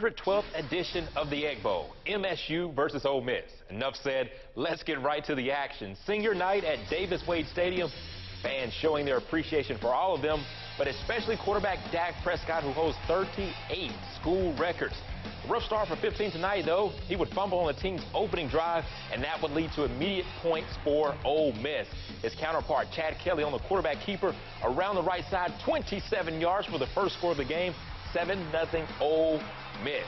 112th edition of the Egg Bowl, MSU versus Ole Miss. Enough said, let's get right to the action. Senior night at Davis Wade Stadium, fans showing their appreciation for all of them, but especially quarterback Dak Prescott, who holds 38 school records. Rough start for 15 tonight, though. He would fumble on the team's opening drive, and that would lead to immediate points for Ole Miss. His counterpart, Chad Kelly, on the quarterback keeper around the right side, 27 yards for the first score of the game. 7-0 Ole Miss.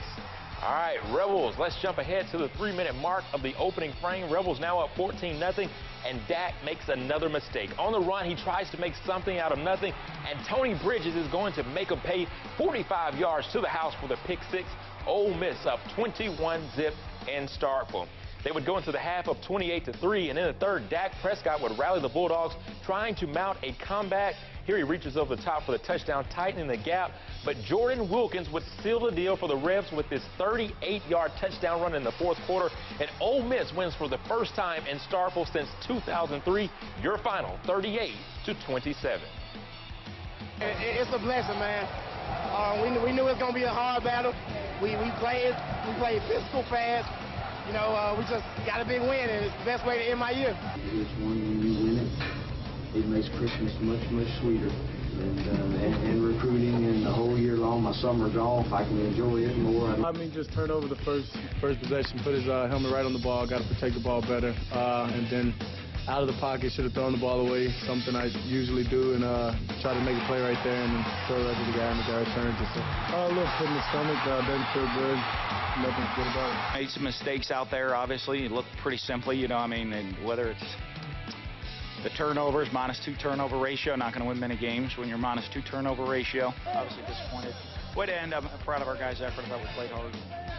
All right, Rebels, let's jump ahead to the three-minute mark of the opening frame. Rebels now up 14-0, and Dak makes another mistake. On the run, he tries to make something out of nothing, and Tony Bridges is going to make him pay 45 yards to the house for the pick six. Ole Miss up 21-zip in Starkville. They would go into the half of 28 to 3, and in the third, Dak Prescott would rally the Bulldogs, trying to mount a comeback. Here he reaches over the top for the touchdown, tightening the gap. But Jordan Wilkins would seal the deal for the Rebs with this 38-yard touchdown run in the fourth quarter. And Ole Miss wins for the first time in Starkville since 2003. Your final, 38 to 27. It's a blessing, man. Uh, we, knew, we knew it was going to be a hard battle. We, we played we played physical fast you know, uh, we just got a big win, and it's the best way to end my year. It's one when you win it, it makes Christmas much, much sweeter. And, uh, and, and, recruiting and the whole year long, my summer golf, I can enjoy it more. I mean, just turn over the first first possession, put his uh, helmet right on the ball, got to protect the ball better, uh, and then out of the pocket, should have thrown the ball away, something I usually do, and uh, try to make a play right there and throw it right to the guy, and the guy returns it. So, uh, a little put in the stomach, uh, doesn't feel good good about it. Made some mistakes out there, obviously. It looked pretty simply, you know, I mean, and whether it's the turnovers, minus two turnover ratio, not going to win many games when you're minus two turnover ratio. Obviously disappointed. Way to end, I'm proud of our guys' effort. I thought we played hard.